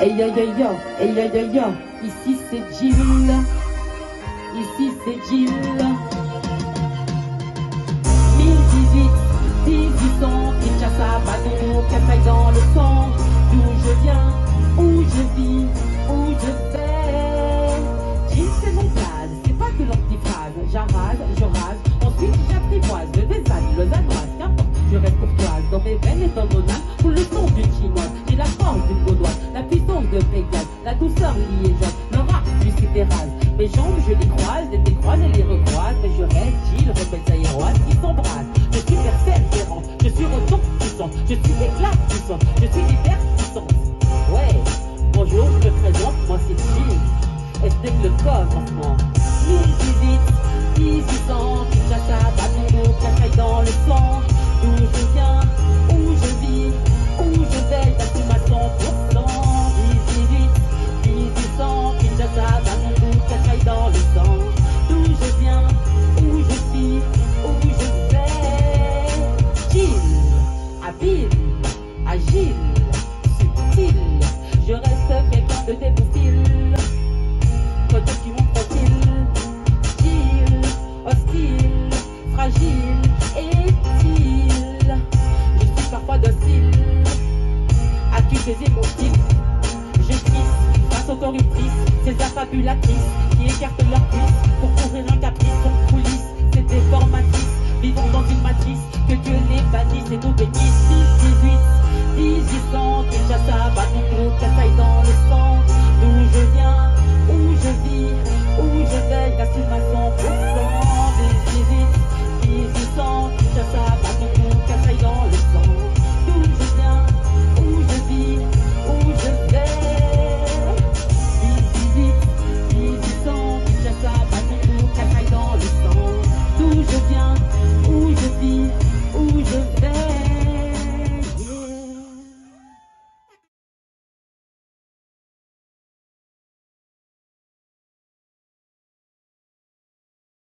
Hey yo yo yo, hey yo yo yo, ici c'est Jill, ici c'est Jill. 1018, 1800, Kinshasa, Banono, Kassai dans le sang. D'où je viens, où je vis, où je vais. Jill c'est mon blaze, c'est pas que l'antifrase. J'arrase, je rase, ensuite j'apprivoise. Le désane, le danoise, qu'importe, je reste courtoise. Dans mes veines et dans mon âme, de Pégase, la douceur le rap du citérase. Mes jambes, je les croise, les décroise et les recroise. Mais je reste Gilles, rebelle aéroise qui s'embrasse. Je suis persévérant, je suis retour puissant, je suis éclat puissant, je suis hyper puissant. Ouais, bonjour, je me présente, moi c'est Gilles. Que le commencement. 1018, 1800, Kinshasa, Banono, Kassai agile, subtil. Je reste quelqu'un de tes profils. Côté qui mon profil. Hostile, fragile, est-il? Je suis parfois docile. As-tu saisi mon style Je face aux corruptrices, ces affabulatrices qui écartent leurs cuisses pour couvrir un caprice. Son coulisse, c'est déformatrice. Vivons dans une matrice, que Dieu les bannisse et nous bénisse. Banono, Kassai dans